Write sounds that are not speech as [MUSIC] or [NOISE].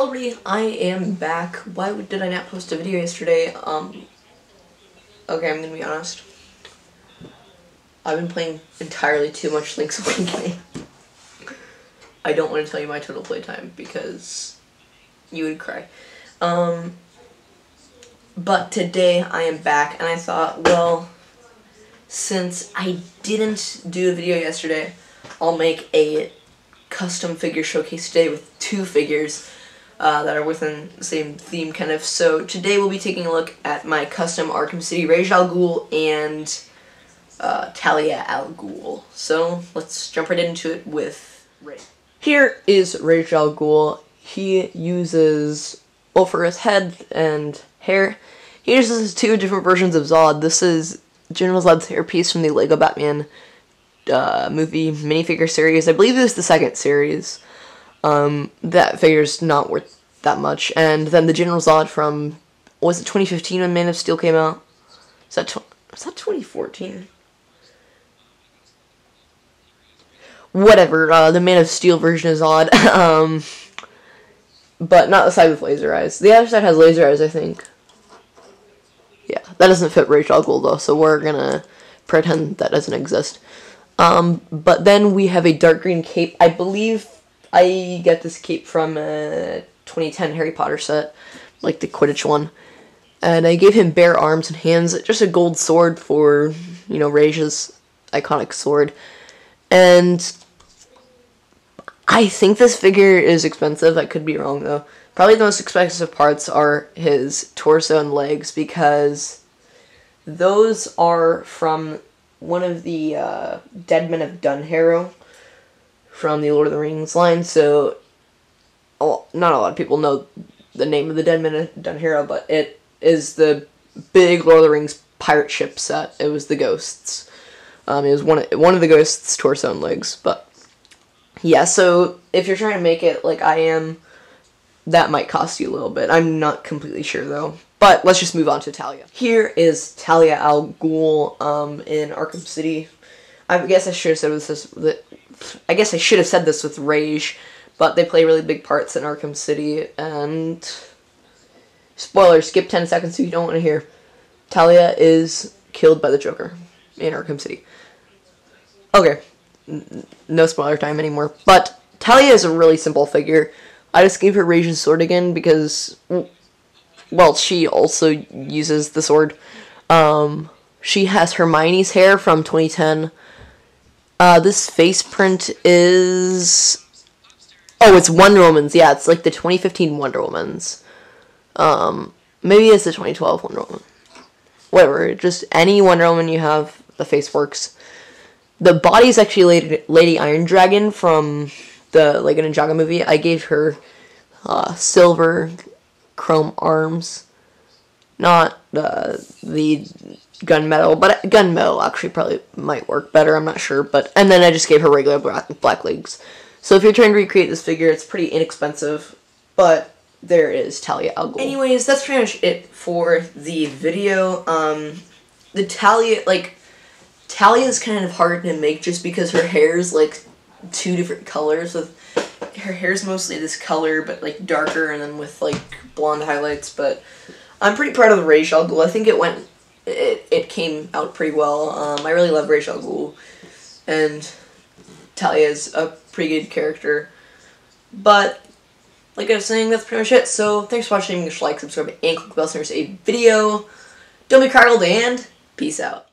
everybody, I am back. Why did I not post a video yesterday? Um, okay, I'm gonna be honest. I've been playing entirely too much Link's Awakening. I don't want to tell you my total playtime because you would cry. Um, but today I am back and I thought, well, since I didn't do a video yesterday, I'll make a custom figure showcase today with two figures uh, that are within the same theme kind of. So today we'll be taking a look at my custom Arkham City Ra's al Ghul and uh, Talia al Ghul. So let's jump right into it with Ray. Here is Ra's al Ghul. He uses, well for his head and hair, he uses two different versions of Zod. This is General Zod's hairpiece from the Lego Batman uh, movie minifigure series. I believe it was the second series. Um, that figure's not worth that much. And then the General Zod from was it 2015 when Man of Steel came out? Is that was that 2014? Whatever. Uh, the Man of Steel version is odd. [LAUGHS] um, but not the side with laser eyes. The other side has laser eyes, I think. Yeah, that doesn't fit Ra's al Ghul though, so we're gonna pretend that doesn't exist. Um, but then we have a dark green cape. I believe I get this cape from a 2010 Harry Potter set, like the Quidditch one. And I gave him bare arms and hands, just a gold sword for, you know, Rage's iconic sword. And I think this figure is expensive. I could be wrong though. Probably the most expensive parts are his torso and legs because those are from one of the uh, dead men of Dunharrow from the Lord of the Rings line. So, not a lot of people know the name of the dead men of Dunharrow, but it is the big Lord of the Rings pirate ship set. It was the ghosts. Um, it was one of, one of the ghosts' torso and legs, but yeah. So if you're trying to make it like I am, that might cost you a little bit. I'm not completely sure though. But let's just move on to Talia. Here is Talia al Ghul um, in Arkham City. I guess I should have said this. I guess I should have said this with Rage, but they play really big parts in Arkham City. And spoiler, skip ten seconds if you don't want to hear. Talia is killed by the Joker in Arkham City. Okay, no spoiler time anymore. But Talia is a really simple figure. I just gave her Rage's sword again because well, she also uses the sword. Um, she has Hermione's hair from 2010. Uh, this face print is... Oh, it's Wonder Woman's. Yeah, it's like the 2015 Wonder Woman's. Um, maybe it's the 2012 Wonder Woman. Whatever, just any Wonder Woman you have, the face works. The body is actually Lady, Lady Iron Dragon from the Lego Ninjago movie. I gave her uh, silver chrome arms. Not uh, the gunmetal, but gunmetal actually probably might work better. I'm not sure, but and then I just gave her regular black, black legs. So if you're trying to recreate this figure, it's pretty inexpensive, but there is Talia al Ghul. Anyways, that's pretty much it for the video. Um, the Talia, like, Talia is kind of hard to make just because her hair is like two different colors with her hair's mostly this color, but like darker, and then with like blonde highlights. But I'm pretty proud of the Ra's al. I think it went, it it came out pretty well. Um, I really love Ra's al and Talia's a pretty good character. But like I was saying, that's pretty much it. So thanks for watching. Make sure like, subscribe, and click the bell so there's a video. Don't be curdled, and peace out.